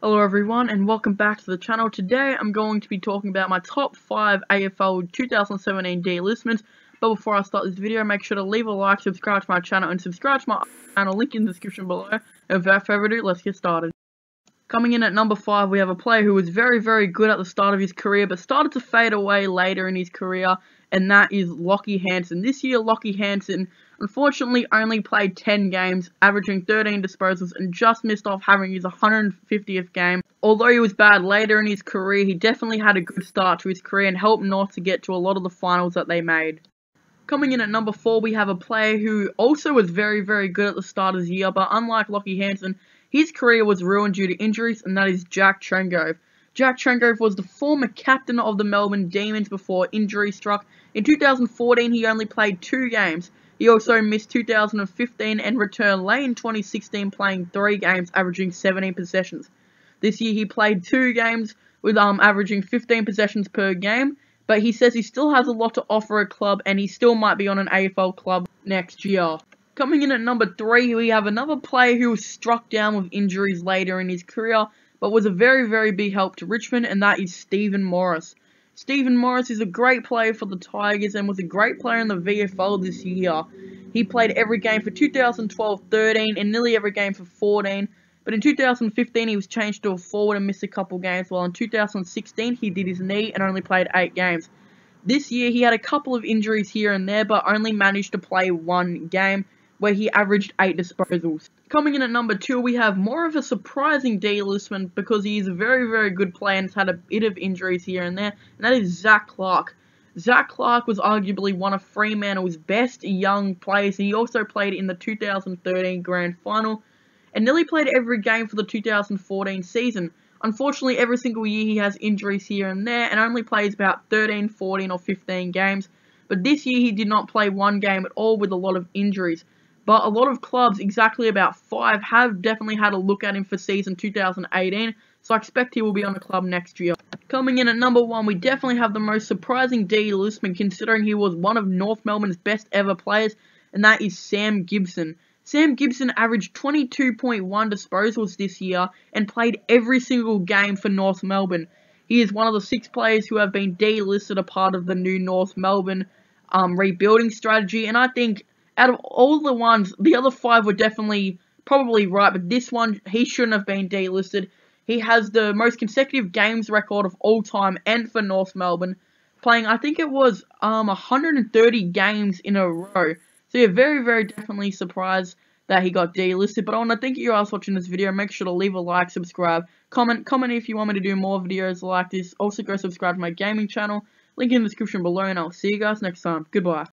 Hello everyone and welcome back to the channel. Today I'm going to be talking about my top 5 AFL 2017 delistments. But before I start this video, make sure to leave a like, subscribe to my channel, and subscribe to my channel, link in the description below. And without further ado, let's get started. Coming in at number 5, we have a player who was very, very good at the start of his career, but started to fade away later in his career, and that is Lachie Hansen. This year, Lachie Hansen unfortunately only played 10 games, averaging 13 disposals, and just missed off having his 150th game. Although he was bad later in his career, he definitely had a good start to his career and helped North to get to a lot of the finals that they made. Coming in at number 4, we have a player who also was very, very good at the start of the year, but unlike Lachie Hansen, his career was ruined due to injuries, and that is Jack Trengove. Jack Trengove was the former captain of the Melbourne Demons before injury struck. In 2014, he only played two games. He also missed 2015 and returned late in 2016 playing three games, averaging 17 possessions. This year he played two games with um averaging 15 possessions per game, but he says he still has a lot to offer a club and he still might be on an AFL club next year. Coming in at number 3, we have another player who was struck down with injuries later in his career, but was a very, very big help to Richmond, and that is Steven Morris. Steven Morris is a great player for the Tigers and was a great player in the VFL this year. He played every game for 2012-13 and nearly every game for 14, but in 2015 he was changed to a forward and missed a couple games, while in 2016 he did his knee and only played 8 games. This year he had a couple of injuries here and there, but only managed to play one game, where he averaged 8 disposals. Coming in at number 2, we have more of a surprising delistment because he is a very, very good player and has had a bit of injuries here and there, and that is Zac Clarke. Zac Clarke was arguably one of Fremantle's best young players, he also played in the 2013 Grand Final, and nearly played every game for the 2014 season. Unfortunately, every single year he has injuries here and there, and only plays about 13, 14, or 15 games. But this year he did not play one game at all with a lot of injuries. But a lot of clubs, exactly about five, have definitely had a look at him for season 2018, so I expect he will be on the club next year. Coming in at number one, we definitely have the most surprising delistment considering he was one of North Melbourne's best ever players, and that is Sam Gibson. Sam Gibson averaged 22.1 disposals this year and played every single game for North Melbourne. He is one of the six players who have been delisted a part of the new North Melbourne um, rebuilding strategy, and I think out of all the ones, the other five were definitely probably right, but this one, he shouldn't have been delisted. He has the most consecutive games record of all time and for North Melbourne, playing, I think it was um 130 games in a row. So you're very, very definitely surprised that he got delisted. But I want to thank you guys for watching this video. Make sure to leave a like, subscribe, comment, comment if you want me to do more videos like this. Also go subscribe to my gaming channel. Link in the description below and I'll see you guys next time. Goodbye.